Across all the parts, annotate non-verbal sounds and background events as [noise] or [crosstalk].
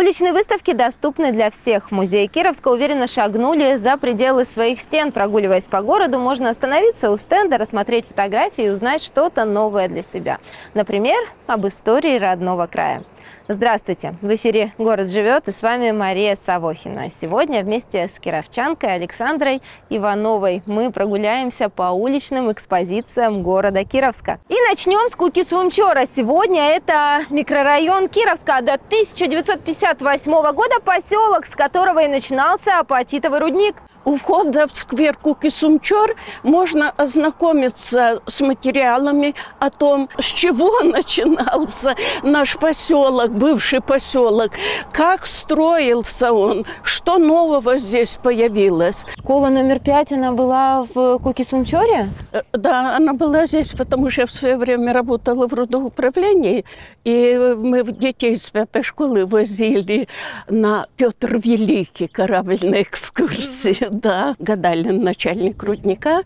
Уличные выставки доступны для всех. Музей Кировска уверенно шагнули за пределы своих стен. Прогуливаясь по городу, можно остановиться у стенда, рассмотреть фотографии и узнать что-то новое для себя. Например, об истории родного края. Здравствуйте! В эфире «Город живет» и с вами Мария Савохина. Сегодня вместе с кировчанкой Александрой Ивановой мы прогуляемся по уличным экспозициям города Кировска. И начнем с Куки Сумчора. Сегодня это микрорайон Кировска. До 1958 года поселок, с которого и начинался апатитовый рудник. У входа в сквер Куки-Сумчор можно ознакомиться с материалами о том, с чего начинался наш поселок, бывший поселок, как строился он, что нового здесь появилось. Школа номер пять, она была в Куки-Сумчоре? Э, да, она была здесь, потому что я в свое время работала в родоуправлении, и мы детей из пятой школы возили на Петр Великий корабль на экскурсии да, Гадалин, начальник рудника.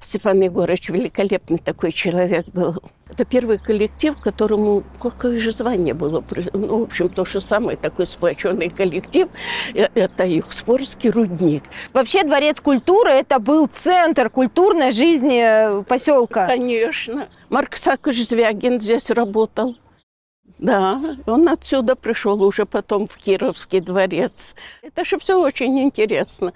Степан Егорович великолепный такой человек был. Это первый коллектив, которому какое же звание было. Ну, в общем, то же самое, такой сплоченный коллектив. Э, это их спорский рудник. Вообще Дворец культуры – это был центр культурной жизни поселка. Конечно. Марк Сакович Звягин здесь работал. Да, он отсюда пришел уже потом в Кировский дворец. Это же все очень интересно.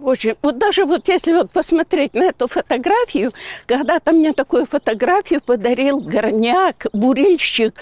Очень. Вот даже вот если вот посмотреть на эту фотографию, когда-то мне такую фотографию подарил горняк, бурильщик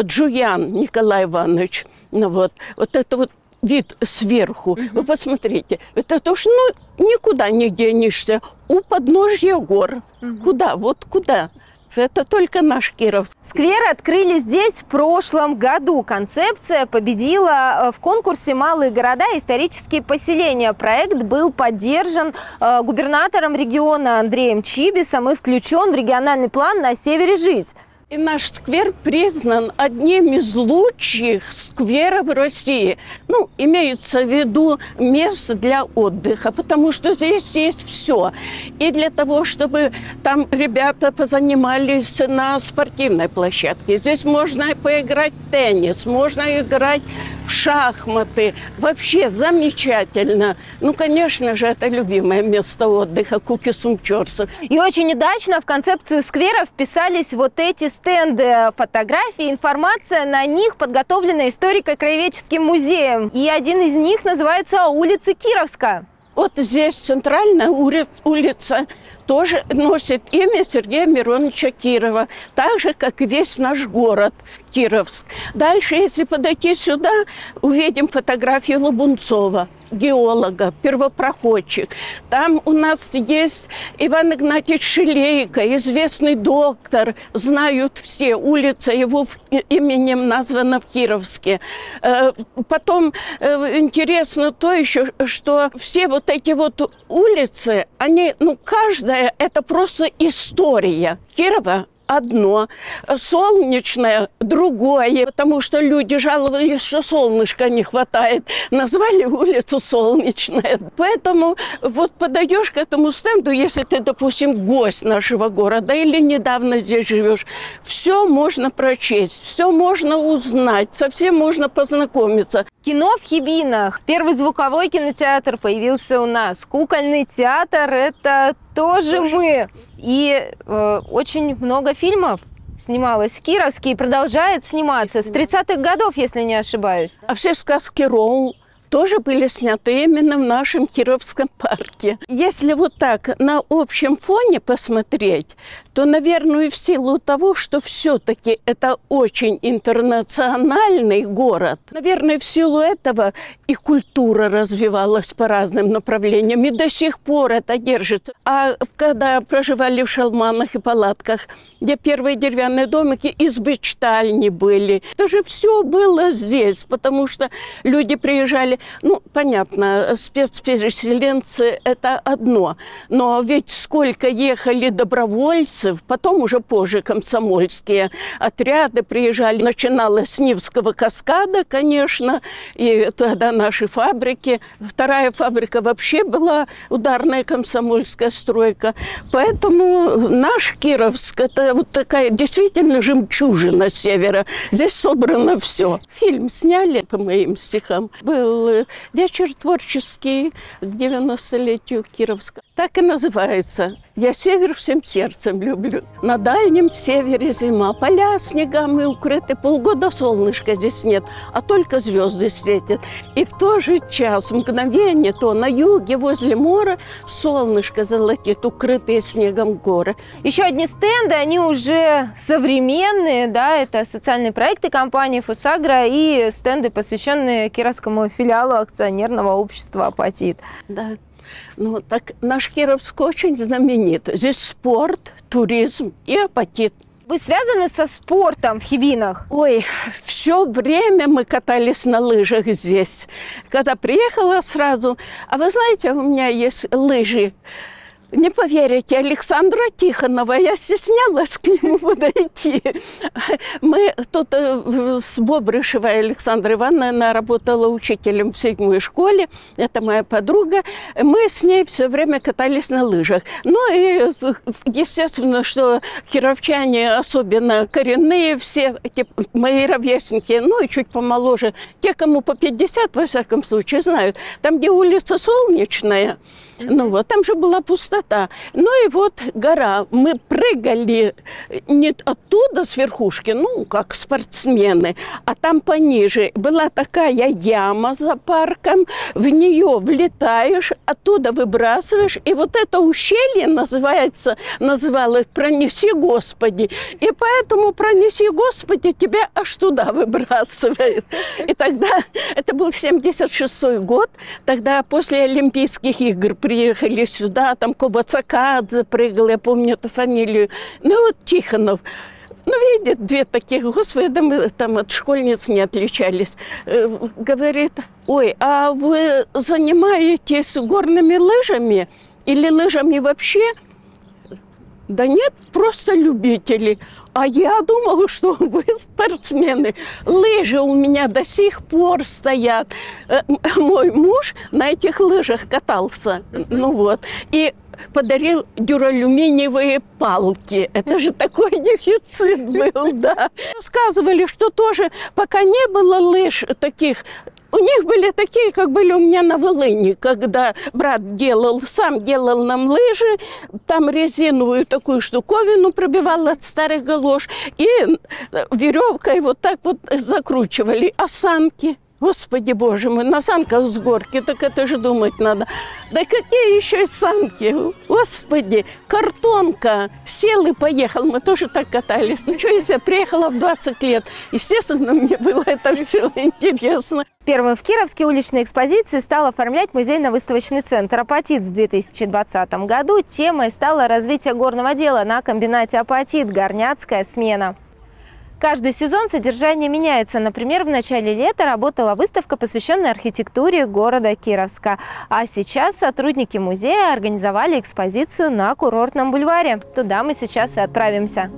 Джуян Николай Иванович. Ну вот, вот это вот вид сверху. Угу. Вы посмотрите, это то, что ну, никуда не денешься. У подножья гор. Угу. Куда? Вот куда? Это только наш Кировск. Скверы открыли здесь в прошлом году. Концепция победила э, в конкурсе «Малые города и исторические поселения». Проект был поддержан э, губернатором региона Андреем Чибисом и включен в региональный план «На севере жить». И наш сквер признан одним из лучших скверов России. Ну, имеется в виду место для отдыха, потому что здесь есть все. И для того, чтобы там ребята позанимались на спортивной площадке. Здесь можно поиграть в теннис, можно играть в шахматы. Вообще замечательно. Ну, конечно же, это любимое место отдыха Куки Сумчорсов. И очень удачно в концепцию сквера вписались вот эти стенды фотографий, информация на них подготовлена историко-краеведческим музеем. И один из них называется «Улица Кировска». Вот здесь центральная улица тоже носит имя Сергея Мироновича Кирова, так же, как и весь наш город Кировск. Дальше, если подойти сюда, увидим фотографию Лобунцова, геолога, первопроходчик. Там у нас есть Иван Игнатьевич Шилейко, известный доктор, знают все, улица его именем названа в Кировске. Э, потом э, интересно то еще, что все вот эти вот улицы, они, ну, каждая это просто история. Кирова одно, солнечное другое, потому что люди жаловались, что солнышка не хватает. Назвали улицу солнечная. Поэтому вот подаешь к этому стенду, если ты, допустим, гость нашего города или недавно здесь живешь, все можно прочесть, все можно узнать, со всем можно познакомиться. Кино в Хибинах. Первый звуковой кинотеатр появился у нас. Кукольный театр – это тоже, мы. И э, очень много фильмов снималось в Кировске и продолжает сниматься с 30-х годов, если не ошибаюсь. А все сказки Роу тоже были сняты именно в нашем Кировском парке. Если вот так на общем фоне посмотреть, то, наверное, в силу того, что все-таки это очень интернациональный город, наверное, в силу этого и культура развивалась по разным направлениям, и до сих пор это держится. А когда проживали в шалманах и палатках, где первые деревянные домики, избы читальни были, тоже все было здесь, потому что люди приезжали ну, понятно, спецпереселенцы – это одно, но ведь сколько ехали добровольцы эсэсовцы, потом уже позже комсомольские отряды приезжали. Начиналось с Нивского каскада, конечно, и тогда наши фабрики. Вторая фабрика вообще была ударная комсомольская стройка. Поэтому наш Кировск – это вот такая действительно жемчужина севера. Здесь собрано все. Фильм сняли по моим стихам. Был вечер творческий к 90-летию Кировска. Так и называется. Я север всем сердцем люблю. На дальнем севере зима. Поля снегами укрыты. Полгода солнышка здесь нет, а только звезды светят. И в тот же час, мгновение, то на юге возле моря солнышко золотит, укрытые снегом горы. Еще одни стенды, они уже современные, да, это социальные проекты компании «Фусагра» и стенды, посвященные Кировскому филиалу акционерного общества «Апатит». Да. Ну, так наш Кировск очень знаменит. Здесь спорт, туризм и апатит. Вы связаны со спортом в Хибинах? Ой, все время мы катались на лыжах здесь. Когда приехала сразу, а вы знаете, у меня есть лыжи не поверите, Александра Тихонова, я стеснялась к нему подойти. Мы тут э, с Бобрышевой Александрой Ивановной, она работала учителем в седьмой школе, это моя подруга. Мы с ней все время катались на лыжах. Ну и, естественно, что кировчане, особенно коренные все, типа, мои ровесники, ну и чуть помоложе, те, кому по 50, во всяком случае, знают. Там, где улица Солнечная, ну вот, там же была пустота. Ну и вот гора. Мы прыгали не оттуда с верхушки, ну, как спортсмены, а там пониже. Была такая яма за парком, в нее влетаешь, оттуда выбрасываешь, и вот это ущелье называется, называлось «Пронеси, Господи». И поэтому «Пронеси, Господи» тебя аж туда выбрасывает. И тогда, это был 76 год, тогда после Олимпийских игр приехали сюда, там Коба Цакадзе прыгал, я помню эту фамилию. Ну вот Тихонов. Ну, видит, две таких, господи, да мы там от школьниц не отличались. Э, говорит, ой, а вы занимаетесь горными лыжами или лыжами вообще? Да нет, просто любители. А я думала, что [laughs] вы спортсмены. Лыжи у меня до сих пор стоят. Э, мой муж на этих лыжах катался. Ну вот. И подарил дюралюминиевые палки. Это же такой дефицит был, да. Рассказывали, что тоже пока не было лыж таких у них были такие, как были у меня на Волыне, когда брат делал, сам делал нам лыжи, там резиновую такую штуковину пробивал от старых галош, и веревкой вот так вот закручивали осанки. Господи боже мой, на санках с горки, так это же думать надо. Да какие еще санки? Господи, картонка. Сел и поехал, мы тоже так катались. Ну что, если я приехала в 20 лет? Естественно, мне было это все интересно. Первым в Кировске уличной экспозиции стал оформлять музейно-выставочный центр «Апатит» в 2020 году. Темой стало развитие горного дела на комбинате «Апатит» – горняцкая смена. Каждый сезон содержание меняется. Например, в начале лета работала выставка, посвященная архитектуре города Кировска. А сейчас сотрудники музея организовали экспозицию на курортном бульваре. Туда мы сейчас и отправимся.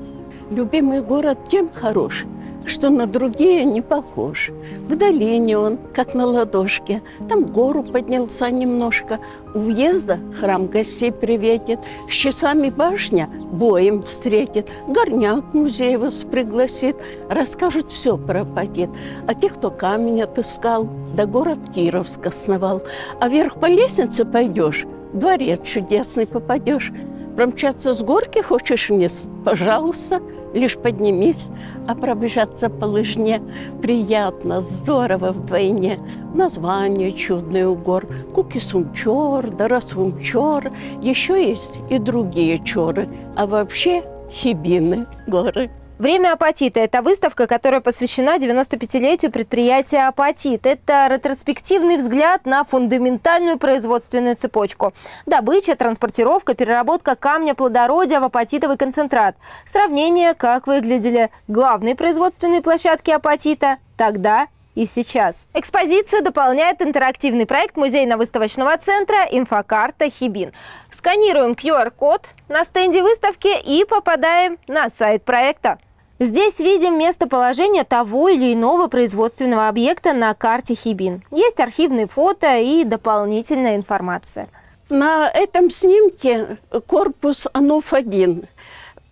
Любимый город тем хорош, что на другие не похож. В долине он, как на ладошке. Там гору поднялся немножко. У въезда храм гостей приветит. С часами башня боем встретит. Горняк музей вас пригласит. Расскажут все про пакет. А тех, кто камень отыскал, да город Кировск основал. А вверх по лестнице пойдешь, дворец чудесный попадешь. Промчаться с горки хочешь вниз? Пожалуйста лишь поднимись, а пробежаться по лыжне приятно, здорово вдвойне. Название чудный у гор, Кукисумчор, Дарасвумчор, еще есть и другие чоры, а вообще Хибины горы. Время апатита – это выставка, которая посвящена 95-летию предприятия «Апатит». Это ретроспективный взгляд на фундаментальную производственную цепочку. Добыча, транспортировка, переработка камня плодородия в апатитовый концентрат. Сравнение, как выглядели главные производственные площадки апатита тогда и сейчас. Экспозицию дополняет интерактивный проект музейно-выставочного центра «Инфокарта Хибин». Сканируем QR-код на стенде выставки и попадаем на сайт проекта. Здесь видим местоположение того или иного производственного объекта на карте Хибин. Есть архивные фото и дополнительная информация. На этом снимке корпус АНОФ-1.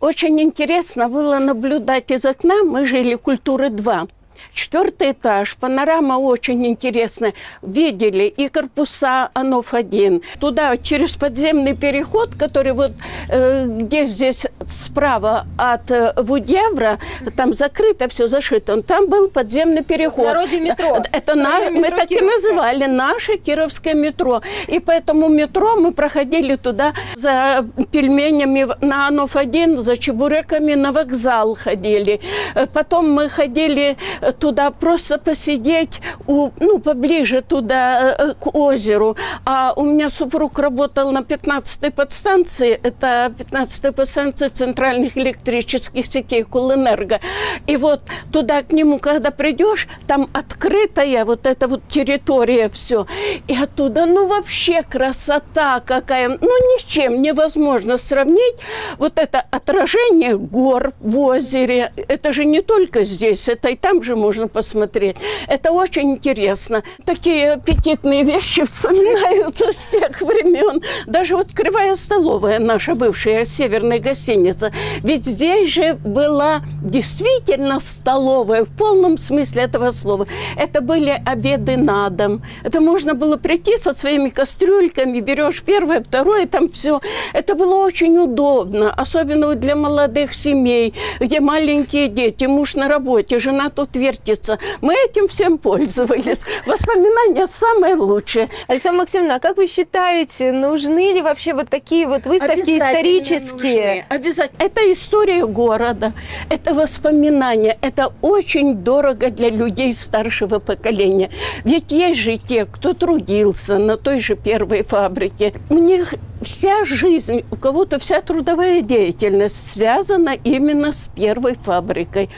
Очень интересно было наблюдать из окна. Мы жили культуры 2. Четвертый этаж, панорама очень интересная. Видели и корпуса АНОФ-1. Туда через подземный переход, который вот э, где здесь справа от э, Вудевра, там закрыто все зашито. Там был подземный переход. В народе метро. Это на, мы так и называли наше кировское метро. И поэтому метро мы проходили туда за пельменями на АНОФ-1, за чебуреками на вокзал ходили. Э, потом мы ходили э, туда просто посидеть, у, ну, поближе туда, э, к озеру. А у меня супруг работал на 15-й подстанции, это 15-я подстанция центральных электрических сетей Кулэнерго. И вот туда к нему, когда придешь, там открытая вот эта вот территория все. И оттуда, ну, вообще красота какая. Ну, ни с чем невозможно сравнить. Вот это отражение гор в озере. Это же не только здесь, это и там же можно посмотреть. Это очень интересно. Такие аппетитные вещи вспоминаются с тех времен. Даже вот Кривая столовая, наша бывшая северная гостиница. Ведь здесь же была действительно столовая в полном смысле этого слова. Это были обеды на дом. Это можно было прийти со своими кастрюльками, берешь первое, второе, там все. Это было очень удобно, особенно для молодых семей, где маленькие дети, муж на работе, жена тут вверх вертится. Мы этим всем пользовались. Воспоминания самые лучшие. Александра Максимовна, а как вы считаете, нужны ли вообще вот такие вот выставки исторические? Нужны. Обязательно. Это история города, это воспоминания, это очень дорого для людей старшего поколения. Ведь есть же те, кто трудился на той же первой фабрике. У них вся жизнь, у кого-то вся трудовая деятельность связана именно с первой фабрикой.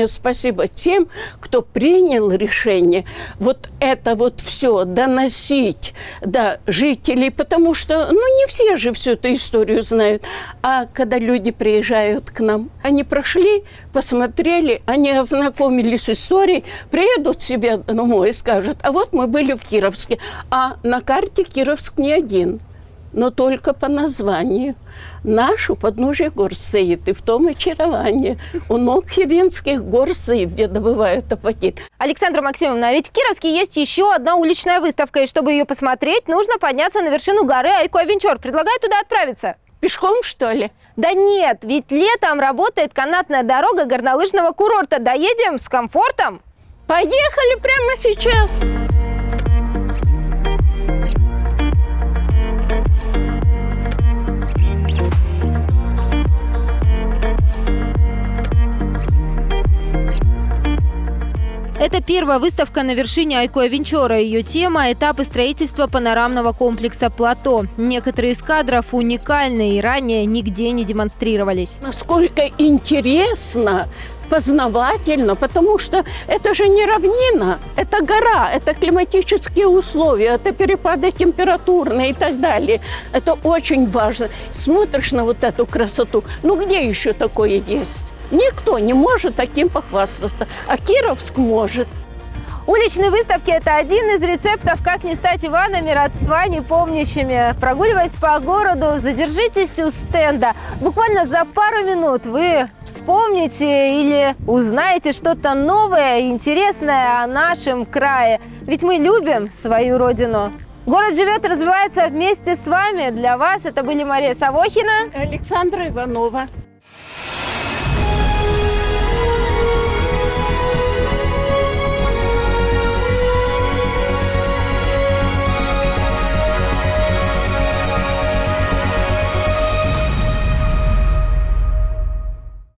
Огромное, спасибо тем, кто принял решение вот это вот все доносить до жителей, потому что, ну, не все же всю эту историю знают. А когда люди приезжают к нам, они прошли, посмотрели, они ознакомились с историей, приедут себе домой и скажут, а вот мы были в Кировске, а на карте Кировск не один но только по названию. Наш у подножия гор стоит, и в том очарование. У ног Хибинских гор стоит, где добывают апатит. Александра Максимовна, а ведь в Кировске есть еще одна уличная выставка, и чтобы ее посмотреть, нужно подняться на вершину горы Айко-Авенчур. Предлагаю туда отправиться. Пешком, что ли? Да нет, ведь летом работает канатная дорога горнолыжного курорта. Доедем с комфортом. Поехали прямо сейчас. Это первая выставка на вершине Айко Венчора. Ее тема – этапы строительства панорамного комплекса «Плато». Некоторые из кадров уникальны и ранее нигде не демонстрировались. Насколько интересно познавательно, потому что это же не равнина, это гора, это климатические условия, это перепады температурные и так далее. Это очень важно. Смотришь на вот эту красоту, ну где еще такое есть? Никто не может таким похвастаться, а Кировск может. Уличные выставки – это один из рецептов, как не стать Иванами, родства не помнящими. Прогуливаясь по городу, задержитесь у стенда. Буквально за пару минут вы вспомните или узнаете что-то новое, интересное о нашем крае. Ведь мы любим свою родину. Город живет развивается вместе с вами. Для вас это были Мария Савохина, Александра Иванова.